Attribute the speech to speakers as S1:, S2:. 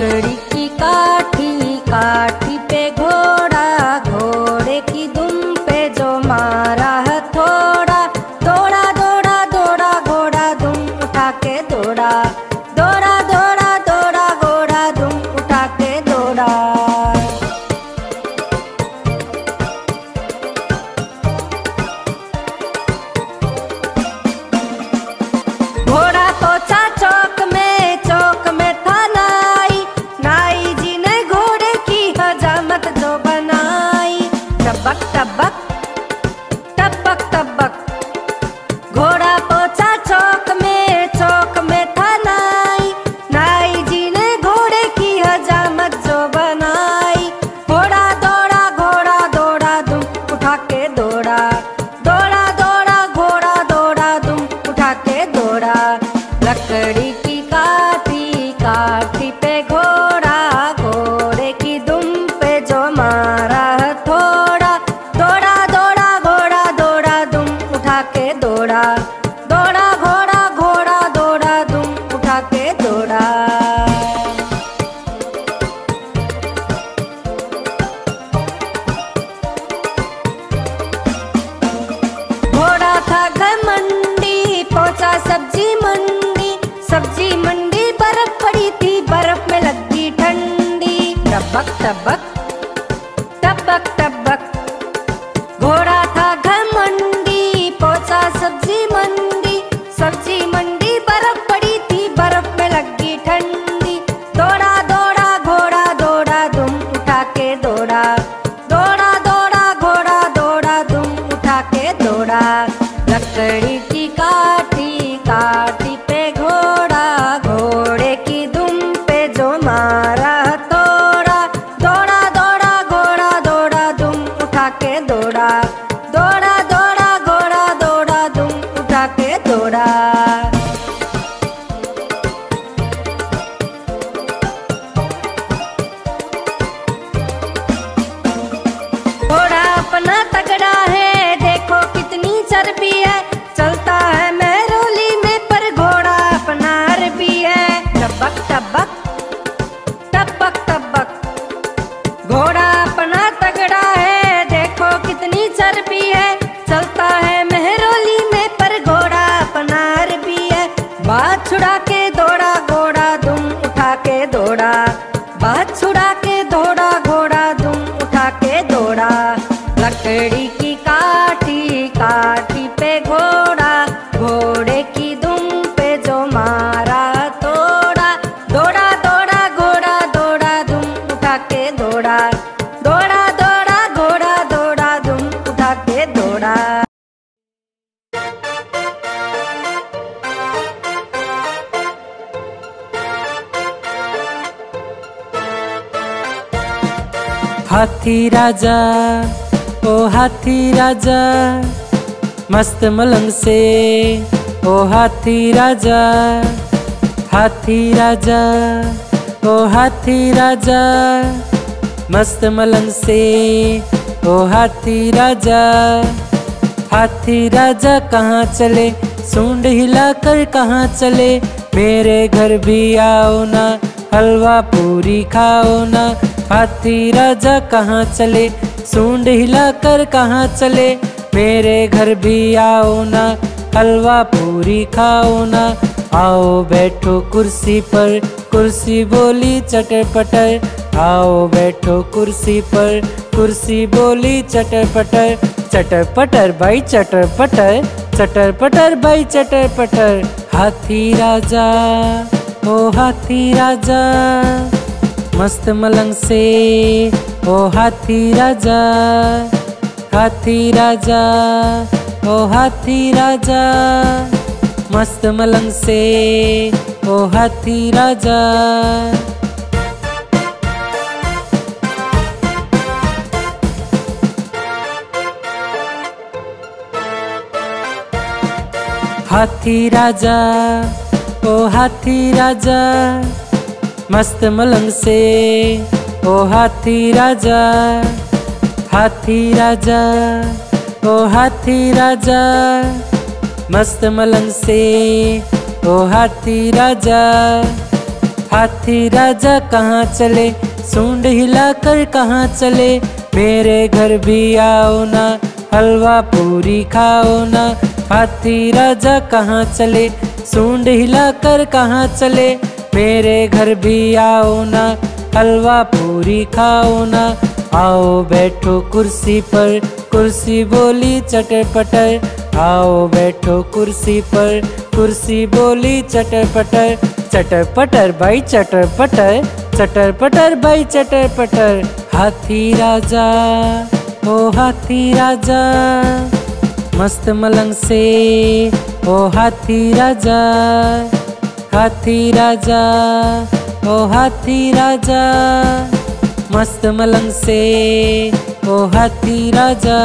S1: लकड़ी की काठी heart. टबक टबक चलता है में पर घोड़ा है टबक टबक टबक टबक घोड़ा अपना तगड़ा है, देखो कितनी चर्बी है। चलता है में पर घोड़ा है बात छुड़ा के दौड़ा, घोड़ा दुम उठा के दौड़ा। बात छुड़ा के
S2: हाथी राजा, ओ हाथी राजा, मस्त मलंग से, ओ हाथी राजा हाथी राजा, ओ हाथी राजा, मस्त मलंग से, ओ हाथी राजा हाथी राजा कहाँ चले, सूंड हिलाकर कहाँ चले, मेरे घर भी आओ ना, हलवा पूरी खाओ ना हाथी राजा कहाँ चले? सूंड हिला कर कहाँ चले? मेरे घर भी आओ ना, हलवा पूरी खाओ ना। आओ बैठो कुर्सी पर, कुर्सी बोली चटर पटर आओ बैठो कुर्सी पर, कुर्सी बोली चटर पटर चटर पटर भाई चटर पटर चटर पटर भाई चटर पटर हाथी राजा, ओ हाथी राजा। मस्त मलंग से। ओ हाथी राजा हाथी राजा, ओ हाथी राजा। मस्त मलंग से, ओ हाथी राजा। हाथी राजा, ओ हाथी राजा। मस्त मलंग से। ओ हाथी राजा हाथी राजा, ओ हाथी राजा, मस्त मलंग से। ओ हाथी राजा हाथी राजा कहाँ चले? सूंड हिलाकर कहाँ चले? मेरे घर भी आओ ना, हलवा पूरी खाओ ना। हाथी राजा कहाँ चले? सूंड हिलाकर कहाँ चले? मेरे घर भी आओ ना, हलवा पूरी खाओ ना। आओ बैठो कुर्सी पर, कुर्सी बोली चटर पटर आओ बैठो कुर्सी पर, कुर्सी बोली चटर पटर चटर पटर भाई चटर पटर चटर पटर भाई चटर पटर हाथी राजा, ओ हाथी राजा। मस्त मलंग से, ओ हाथी राजा। हाथी राजा ओ हाथी राजा मस्त मलंग से ओ हाथी राजा।